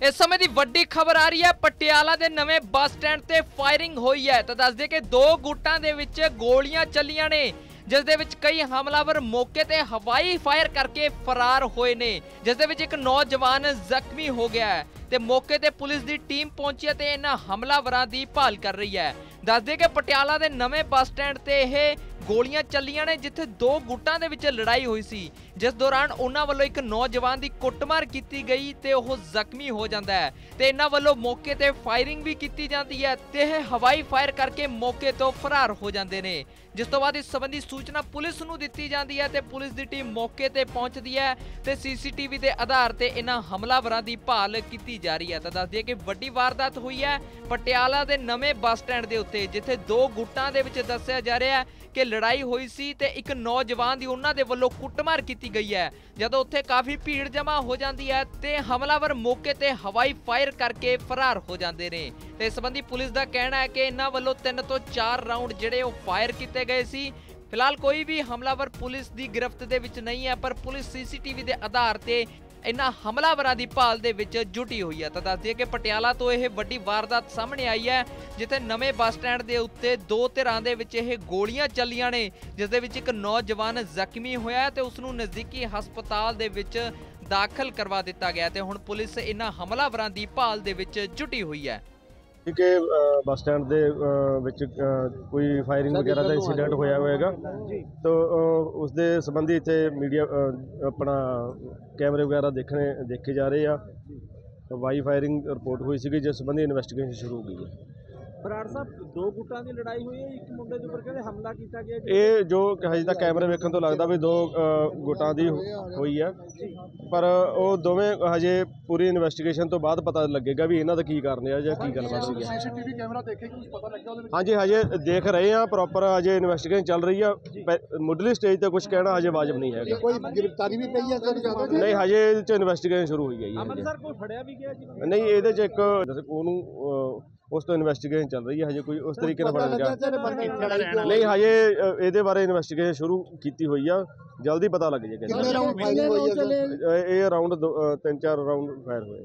ਇਸ ਸਮੇਂ ਦੀ ਵੱਡੀ ਖਬਰ ਆ ਰਹੀ ਹੈ, ਪਟਿਆਲਾ ਦੇ ਨਵੇਂ ਬੱਸ ਸਟੈਂਡ ਤੇ ਫਾਇਰਿੰਗ ਹੋਈ ਹੈ। ਤਾਂ ਦੱਸਦੇ ਕਿ ਦੋ ਗੁੱਟਾਂ ਦੇ ਵਿੱਚ ਗੋਲੀਆਂ ਚੱਲੀਆਂ ਨੇ, ਜਿਸ ਦੇ ਵਿੱਚ ਕਈ ਹਮਲਾਵਰ ਮੌਕੇ ਤੇ ਹਵਾਈ ਫਾਇਰ ਕਰਕੇ ਫਰਾਰ ਹੋਏ ਨੇ, ਜਿਸ ਦੇ ਵਿੱਚ ਇੱਕ ਨੌਜਵਾਨ ਜ਼ਖਮੀ ਹੋ ਗਿਆ ਹੈ ਤੇ ਮੌਕੇ ਤੇ ਪੁਲਿਸ ਦੀ ਟੀਮ ਪਹੁੰਚੀ ਹੈ ਤੇ ਇਹਨਾਂ ਹਮਲਾਵਰਾਂ ਦੀ ਭਾਲ ਕਰ ਰਹੀ ਹੈ। ਦੱਸਦੇ ਕਿ ਪਟਿਆਲਾ ਦੇ ਨਵੇਂ ਬੱਸ ਸਟੈਂਡ ਤੇ ਇਹ ਗੋਲੀਆਂ ਚੱਲੀਆਂ ਨੇ, ਜਿੱਥੇ ਦੋ ਗੁੱਟਾਂ ਦੇ ਵਿੱਚ ਲੜਾਈ ਹੋਈ ਸੀ। ਜਿਸ ਦੌਰਾਨ ਉਹਨਾਂ ਵੱਲੋਂ ਇੱਕ ਨੌਜਵਾਨ ਦੀ ਕੁੱਟਮਾਰ ਕੀਤੀ ਗਈ ਤੇ ਉਹ ਜ਼ਖਮੀ ਹੋ ਜਾਂਦਾ ਹੈ। ਤੇ ਇਹਨਾਂ ਵੱਲੋਂ ਮੌਕੇ ਤੇ ਫਾਇਰਿੰਗ ਵੀ ਕੀਤੀ ਜਾਂਦੀ ਹੈ ਤੇ ਇਹ ਹਵਾਈ ਫਾਇਰ ਕਰਕੇ ਮੌਕੇ ਤੋਂ ਫਰਾਰ ਹੋ ਜਾਂਦੇ ਨੇ। ਜਿਸ ਤੋਂ ਬਾਅਦ ਇਸ ਸੰਬੰਧੀ ਸੂਚਨਾ ਪੁਲਿਸ ਨੂੰ ਦਿੱਤੀ ਜਾਂਦੀ ਹੈ ਤੇ ਪੁਲਿਸ ਦੀ ਟੀਮ ਮੌਕੇ ਤੇ ਪਹੁੰਚਦੀ ਹੈ ਤੇ ਸੀਸੀਟੀਵੀ ਦੇ ਆਧਾਰ ਤੇ ਇਹਨਾਂ ਹਮਲਾਵਰਾਂ ਦੀ ਭਾਲ ਕੀਤੀ ਜਾ ਰਹੀ ਹੈ। ਤਾਂ ਦੱਸ ਦਈਏ ਕਿ ਵੱਡੀ ਵਾਰਦਾਤ ਹੋਈ ਹੈ ਪਟਿਆਲਾ ਦੇ ਨਵੇਂ ਬੱਸ ਸਟੈਂਡ ਦੇ ਉੱਤੇ, ਜਿੱਥੇ ਦੋ ਗੁੱਟਾਂ ਦੇ ਵਿੱਚ ਦੱਸਿਆ ਜਾ ਰਿਹਾ ਹੈ ਕਿ ਲੜਾਈ ਹੋਈ ਸੀ ਤੇ ਇੱਕ ਨੌਜਵਾਨ ਦੀ ਉਹਨਾਂ ਦੇ ਵੱਲੋਂ ਕੁੱਟਮਾਰ ਕੀਤੀ ਗਈ ਹੈ। ਜਦੋਂ ਉੱਥੇ ਕਾਫੀ ਭੀੜ ਜਮ੍ਹਾਂ ਹੋ ਜਾਂਦੀ ਹੈ ਤੇ ਹਮਲਾਵਰ ਮੌਕੇ ਤੇ ਹਵਾਈ ਫਾਇਰ ਕਰਕੇ ਫਰਾਰ ਹੋ ਜਾਂਦੇ ਨੇ। ਤੇ ਇਸ ਸੰਬੰਧੀ ਪੁਲਿਸ ਦਾ ਕਹਿਣਾ ਹੈ ਕਿ ਇਹਨਾਂ ਵੱਲੋਂ 3 ਤੋਂ 4 ਰਾਉਂਡ ਜਿਹੜੇ ਉਹ ਫਾਇਰ ਕੀਤੇ ਗਏ ਸੀ। ਫਿਲਹਾਲ ਕੋਈ ਵੀ ਹਮਲਾਵਰ ਪੁਲਿਸ ਦੀ ਗ੍ਰਿਫਤ ਦੇ ਵਿੱਚ ਨਹੀਂ ਹੈ, ਪਰ ਪੁਲਿਸ ਸੀਸੀਟੀਵੀ ਦੇ ਆਧਾਰ ਤੇ ਇਹਨਾਂ ਹਮਲਾਵਰਾਂ ਦੀ ਭਾਲ ਦੇ ਵਿੱਚ ਜੁਟੀ ਹੋਈ ਹੈ। ਤਾਂ ਦੱਸਦੀ ਦਈਏ ਕਿ ਪਟਿਆਲਾ ਤੋਂ ਇਹ ਵੱਡੀ ਵਾਰਦਾਤ ਸਾਹਮਣੇ ਆਈ ਹੈ, ਜਿੱਥੇ ਨਵੇਂ ਬੱਸ ਸਟੈਂਡ ਦੇ ਉੱਤੇ ਦੋ ਧਿਰਾਂ ਦੇ ਵਿੱਚ ਇਹ ਗੋਲੀਆਂ ਚੱਲੀਆਂ ਨੇ, ਜਿਸ ਦੇ ਵਿੱਚ ਇੱਕ ਨੌਜਵਾਨ ਜ਼ਖਮੀ ਹੋਇਆ ਤੇ ਉਸ ਨੂੰ ਨਜ਼ਦੀਕੀ ਹਸਪਤਾਲ ਦੇ ਵਿੱਚ ਦਾਖਲ ਕਰਵਾ ਦਿੱਤਾ ਗਿਆ ਤੇ ਹੁਣ ਪੁਲਿਸ ਇਹਨਾਂ ਹਮਲਾਵਰਾਂ ਦੀ ਭਾਲ ਦੇ ਵਿੱਚ ਜੁਟੀ ਹੋਈ ਹੈ। ਕਿ ਬੱਸ ਸਟੈਂਡ ਦੇ ਵਿੱਚ ਕੋਈ ਫਾਇਰਿੰਗ ਵਗੈਰਾ ਦਾ ਇਨਸੀਡੈਂਟ ਹੋਇਆ ਹੋਵੇਗਾ ਤਾਂ ਉਸ ਦੇ ਸੰਬੰਧੀ ਇੱਥੇ ਮੀਡੀਆ ਆਪਣਾ ਕੈਮਰੇ ਵਗੈਰਾ ਦੇਖਣੇ ਦੇਖੇ ਜਾ ਰਹੇ ਆ। ਵਾਈ ਫਾਇਰਿੰਗ ਰਿਪੋਰਟ ਹੋਈ ਸੀਗੀ ਜਿਸ ਸੰਬੰਧੀ ਇਨਵੈਸਟੀਗੇਸ਼ਨ ਸ਼ੁਰੂ ਹੋ ਗਈ ਹੈ। ਬਰਾੜ ਸਾਹਿਬ ਦੋ ਗੁੱਟਾਂ ਦੀ ਲੜਾਈ ਹੋਈ ਹੈ ਇੱਕ ਮੁੰਡੇ ਦੇ ਉੱਪਰ ਕਹਿੰਦੇ ਹਮਲਾ ਕੀਤਾ ਗਿਆ। ਇਹ ਜੋ ਹਜੇ ਤੱਕ ਕੈਮਰੇ ਵੇਖਣ ਤੋਂ ਲੱਗਦਾ ਵੀ ਦੋ ਗੁੱਟਾਂ ਦੀ ਹੋ- ਹੋਈ ਹੈ। ਪਰ ਉਹ ਦੋਵੇਂ ਹਜੇ ਪੂਰੀ ਇਨਵੈਸਟੀਗੇਸ਼ਨ ਤੋਂ ਬਾਅਦ ਪਤਾ ਲੱਗੇਗਾ ਵੀ ਇਹਨਾਂ ਦਾ ਕੀ ਕਾਰਨ ਹੈ ਜਾਂ ਕੀ ਗੱਲਬਾਤ ਹੋਈ ਹੈ। ਸੀਸੀਟੀਵੀ ਕੈਮਰਾ ਦੇਖੇ ਕੁਝ ਪਤਾ ਲੱਗਿਆ ਉਹਦੇ ਵਿੱਚ? ਹਾਂਜੀ ਹਜੇ ਦੇਖ ਰਹੇ ਆ ਪ੍ਰੋਪਰ ਹਜੇ ਇਨਵੈਸਟੀਗੇਸ਼ਨ ਚੱਲ ਰਹੀ ਆ। ਮੁੱਢਲੀ ਸਟੇਜ ਤੇ ਕੁਝ ਕਹਿਣਾ ਹਜੇ ਵਾਜਬ ਨਹੀਂ ਹੈਗਾ। ਕੋਈ ਗ੍ਰਿਫਤਾਰੀ ਵੀ ਪਈ ਹੈ ਸਰ ਜ਼ਿਆਦਾ? ਨਹੀਂ ਹਜੇ ਇਹਦੇ ਚ ਇਨਵੈਸਟੀਗੇਸ਼ਨ ਸ਼ੁਰੂ ਹੋਈ ਹੈ ਜੀ ਹਜੇ। ਅੰਮ੍ਰਿਤਸਰ ਕੋਈ ਫੜਿਆ ਵੀ ਗਿਆ ਜੀ? ਨਹੀਂ ਇਹਦੇ ਚ ਇੱਕ ਉਹਨੂੰ ਉਸ ਤੋਂ ਇਨਵੈਸਟੀਗੇਸ਼ਨ ਚੱਲ ਰਹੀ ਹੈ ਹਜੇ ਕੋਈ ਉਸ ਤਰੀਕੇ ਨਾਲ ਫੜਿਆ ਗਿਆ ਨਹੀਂ ਹਜੇ ਇਹਦੇ ਬਾਰੇ ਇਨਵੈਸਟੀਗੇਸ਼ਨ ਸ਼ੁਰੂ ਕੀਤੀ ਹੋਈ ਆ। ਜਲਦੀ ਪਤਾ ਲੱਗ ਜਾਏਗਾ ਇਹ ਅਰਾਊਂਡ ਤਿੰਨ ਚਾਰ ਰਾਉਂਡ ਫਾਇਰ ਹੋਏ